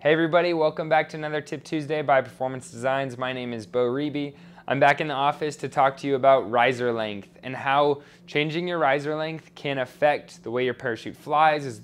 Hey everybody, welcome back to another Tip Tuesday by Performance Designs. My name is Bo Reby. I'm back in the office to talk to you about riser length and how changing your riser length can affect the way your parachute flies as,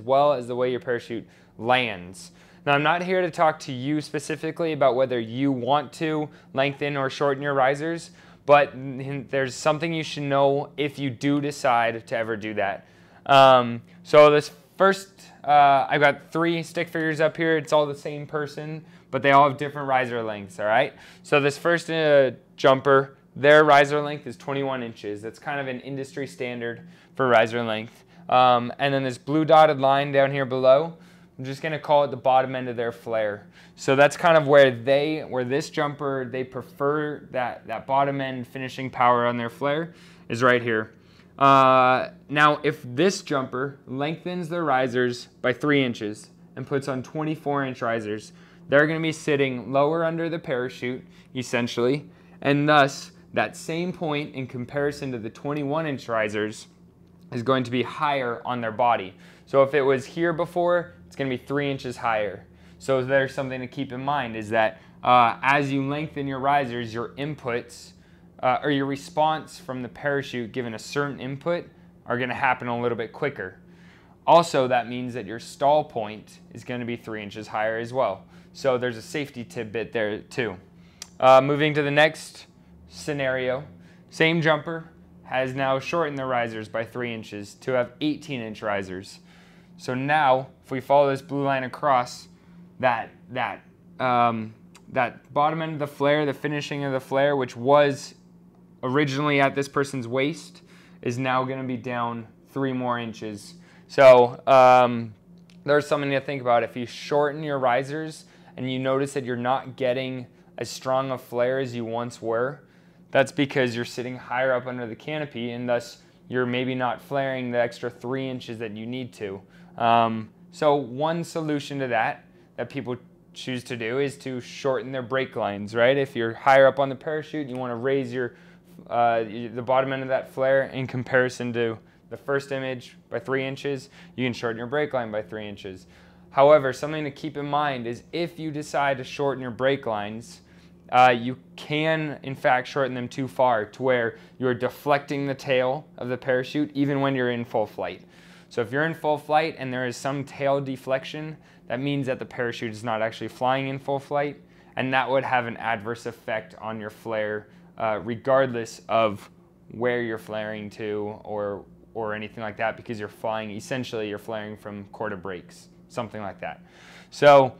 well as the way your parachute lands. Now I'm not here to talk to you specifically about whether you want to lengthen or shorten your risers, but there's something you should know if you do decide to ever do that. Um, so this first, uh, I've got three stick figures up here. It's all the same person, but they all have different riser lengths, all right? So this first uh, jumper, their riser length is 21 inches. That's kind of an industry standard for riser length. Um, and then this blue dotted line down here below, I'm just gonna call it the bottom end of their flare. So that's kind of where they, where this jumper, they prefer that, that bottom end finishing power on their flare is right here. Uh, now, if this jumper lengthens their risers by three inches and puts on 24 inch risers, they're going to be sitting lower under the parachute, essentially, and thus that same point in comparison to the 21 inch risers is going to be higher on their body. So if it was here before, it's going to be three inches higher. So there's something to keep in mind is that uh, as you lengthen your risers, your inputs uh, or your response from the parachute given a certain input are going to happen a little bit quicker. Also, that means that your stall point is going to be three inches higher as well. So there's a safety tidbit there too. Uh, moving to the next scenario, same jumper has now shortened the risers by three inches to have 18 inch risers. So now, if we follow this blue line across, that that um, that bottom end of the flare, the finishing of the flare, which was originally at this person's waist is now going to be down three more inches. So um, there's something to think about. If you shorten your risers and you notice that you're not getting as strong a flare as you once were, that's because you're sitting higher up under the canopy and thus you're maybe not flaring the extra three inches that you need to. Um, so one solution to that that people choose to do is to shorten their brake lines, right? If you're higher up on the parachute, and you want to raise your uh, the bottom end of that flare in comparison to the first image by three inches, you can shorten your brake line by three inches. However, something to keep in mind is if you decide to shorten your brake lines, uh, you can in fact shorten them too far to where you're deflecting the tail of the parachute even when you're in full flight. So if you're in full flight and there is some tail deflection, that means that the parachute is not actually flying in full flight and that would have an adverse effect on your flare uh, regardless of where you're flaring to or or anything like that because you're flying essentially you're flaring from quarter to brakes something like that. So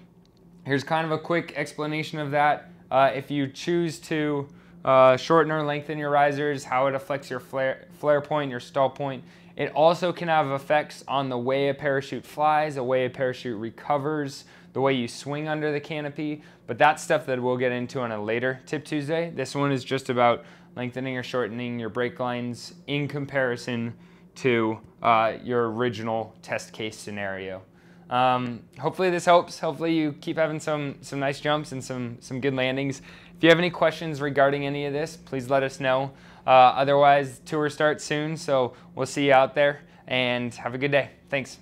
here's kind of a quick explanation of that. Uh, if you choose to uh, shorten or lengthen your risers how it affects your flare, flare point your stall point it also can have effects on the way a parachute flies the way a parachute recovers the way you swing under the canopy, but that's stuff that we'll get into on a later Tip Tuesday. This one is just about lengthening or shortening your brake lines in comparison to uh, your original test case scenario. Um, hopefully this helps. Hopefully you keep having some, some nice jumps and some, some good landings. If you have any questions regarding any of this, please let us know. Uh, otherwise, tour starts soon, so we'll see you out there and have a good day. Thanks.